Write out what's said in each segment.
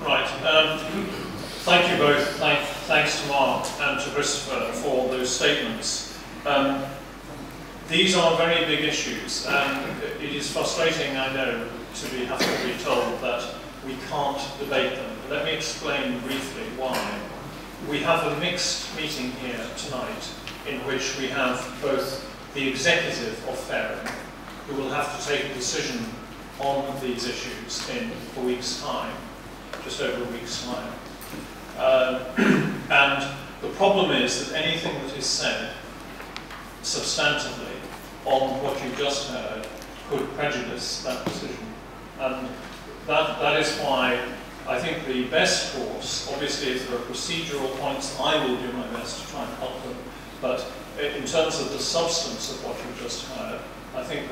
Right. Um, thank you both. Thank, thanks to Mark and to Christopher for those statements. Um, these are very big issues, and it is frustrating, I know, to be have to be told that we can't debate them. Let me explain briefly why. We have a mixed meeting here tonight in which we have both the executive of Fareham, who will have to take a decision on these issues in a week's time, just over a week's time. Uh, and the problem is that anything that is said substantively on what you just heard could prejudice that decision. And that, that is why I think the best course, obviously if there are procedural points, I will do my best to try and help them, but in terms of the substance of what you've just heard, I think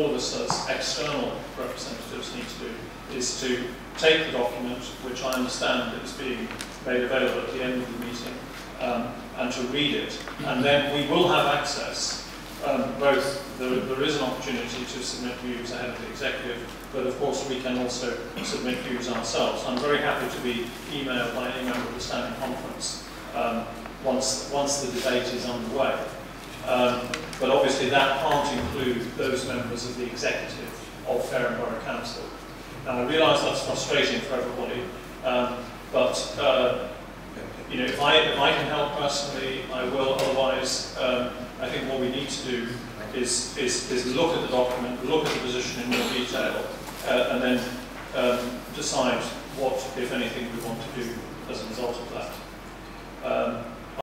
all of us as external representatives need to do is to take the document, which I understand is being made available at the end of the meeting, um, and to read it. And then we will have access, um, both, there, there is an opportunity to submit views ahead of the executive, but of course we can also submit views ourselves. I'm very happy to be emailed by any member of the Standing Conference um, once, once the debate is underway. Um, that can't include those members of the executive of Fareham Borough Council. Now I realise that's frustrating for everybody, um, but uh, you know, if I, if I can help personally, I will. Otherwise, um, I think what we need to do is, is, is look at the document, look at the position in more detail, uh, and then um, decide what, if anything, we want to do as a result of that.